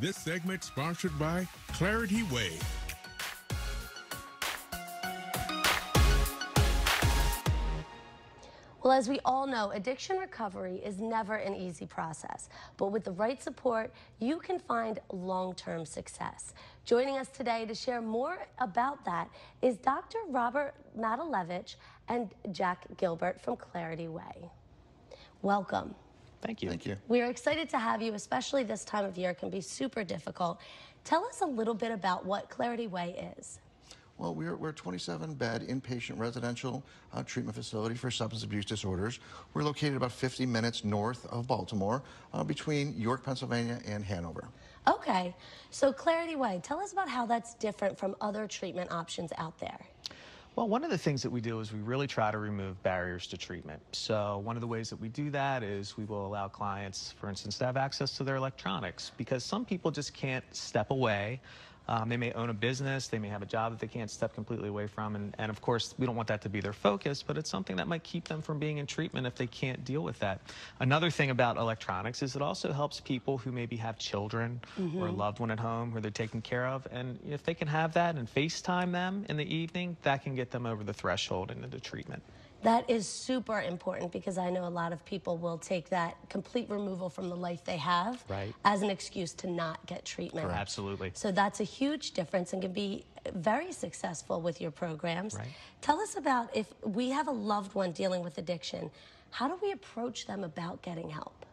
This segment sponsored by Clarity Way. Well, as we all know, addiction recovery is never an easy process, but with the right support, you can find long-term success. Joining us today to share more about that is Dr. Robert Matylewicz and Jack Gilbert from Clarity Way. Welcome. Thank you. Thank you. We are excited to have you, especially this time of year. It can be super difficult. Tell us a little bit about what Clarity Way is. Well, we're, we're a 27 bed inpatient residential uh, treatment facility for substance abuse disorders. We're located about 50 minutes north of Baltimore, uh, between York, Pennsylvania, and Hanover. Okay, so Clarity Way, tell us about how that's different from other treatment options out there. Well, one of the things that we do is we really try to remove barriers to treatment. So one of the ways that we do that is we will allow clients, for instance, to have access to their electronics because some people just can't step away. Um, they may own a business, they may have a job that they can't step completely away from, and, and of course, we don't want that to be their focus, but it's something that might keep them from being in treatment if they can't deal with that. Another thing about electronics is it also helps people who maybe have children Mm-hmm. or a loved one at home who they're taking care of, and if they can have that and FaceTime them in the evening, that can get them over the threshold and into treatment. That is super important because I know a lot of people will take that complete removal from the life they have Right. as an excuse to not get treatment. Absolutely. So that's a huge difference and can be very successful with your programs. Right. Tell us about if we have a loved one dealing with addiction, how do we approach them about getting help?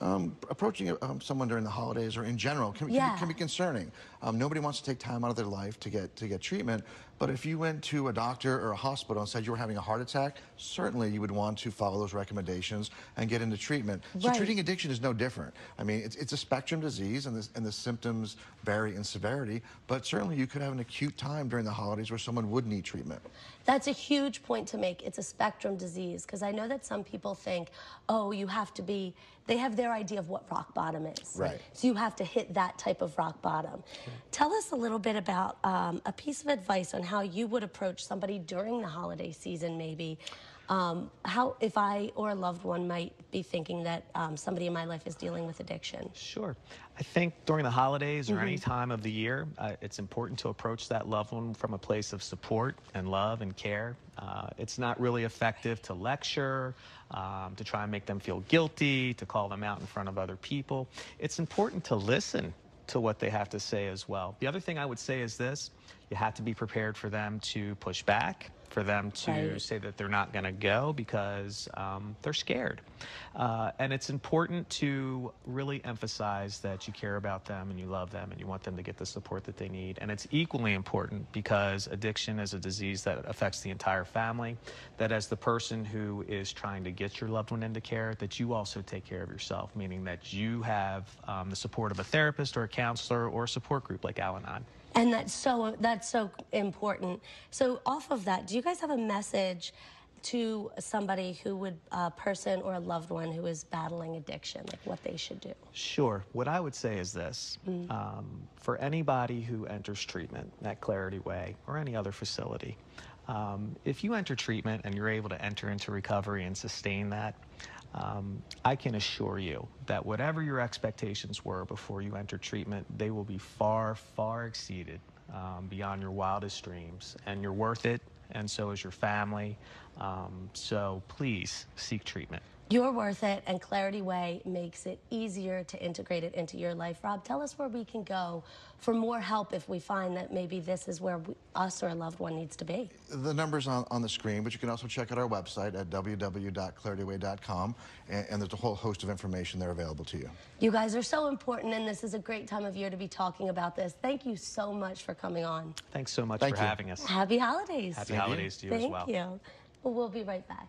Approaching um, someone during the holidays or in general can, can be, can be concerning. Um, nobody wants to take time out of their life to get to get treatment. But if you went to a doctor or a hospital and said you were having a heart attack, certainly you would want to follow those recommendations and get into treatment. So Right. treating addiction is no different. I mean, it's, it's a spectrum disease, and, this, and the symptoms vary in severity. But certainly you could have an acute time during the holidays where someone would need treatment. That's a huge point to make. It's a spectrum disease because I know that some people think, oh, you have to be, they have their idea of what rock bottom is. Right. So you have to hit that type of rock bottom. Tell us a little bit about um, a piece of advice on how you would approach somebody during the holiday season, maybe. Um, how, if I or a loved one might be thinking that um, somebody in my life is dealing with addiction. Sure. I think during the holidays or any time of the year, uh, it's important to approach that loved one from a place of support and love and care. Uh, it's not really effective to lecture, um, to try and make them feel guilty, to call them out in front of other people. It's important to listen to what they have to say as well. The other thing I would say is this you have to be prepared for them to push back, for them to Right. say that they're not going to go because um, they're scared. Uh, and it's important to really emphasize that you care about them and you love them and you want them to get the support that they need. And it's equally important because addiction is a disease that affects the entire family, that as the person who is trying to get your loved one into care, that you also take care of yourself, meaning that you have um, the support of a therapist or a counselor or a support group like Al-Anon. And that's so that's so important. So off of that, do you guys have a message to somebody who would a person or a loved one who is battling addiction, like what they should do? Sure. What I would say is this um, for anybody who enters treatment at Clarity Way or any other facility, um, if you enter treatment and you're able to enter into recovery and sustain that, um, I can assure you that whatever your expectations were before you enter treatment, they will be far, far exceeded um, beyond your wildest dreams. And you're worth it, and so is your family. Um, so please seek treatment. You're worth it, and Clarity Way makes it easier to integrate it into your life. Rob, tell us where we can go for more help if we find that maybe this is where we, us or a loved one needs to be. The number's on, on the screen, but you can also check out our website at www.clarityway.com, and, and there's a whole host of information there available to you. You guys are so important, and this is a great time of year to be talking about this. Thank you so much for coming on. Thanks so much Thank for you. having us. Happy holidays. Happy you. holidays to you Thank as well. you. Well, we'll be right back.